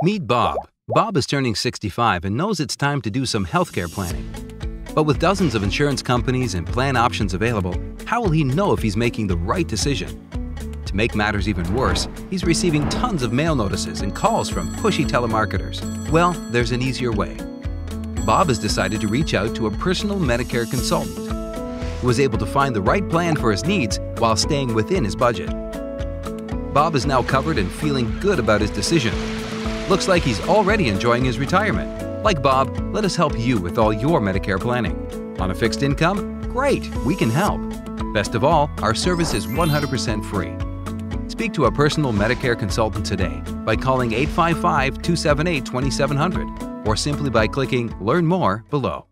Meet Bob. Bob is turning 65 and knows it's time to do some healthcare planning. But with dozens of insurance companies and plan options available, how will he know if he's making the right decision? To make matters even worse, he's receiving tons of mail notices and calls from pushy telemarketers. Well, there's an easier way. Bob has decided to reach out to a personal Medicare consultant who was able to find the right plan for his needs while staying within his budget. Bob is now covered and feeling good about his decision. Looks like he's already enjoying his retirement. Like Bob, let us help you with all your Medicare planning. On a fixed income? Great, we can help. Best of all, our service is 100% free. Speak to a personal Medicare consultant today by calling 855 278 2700 or simply by clicking Learn More below.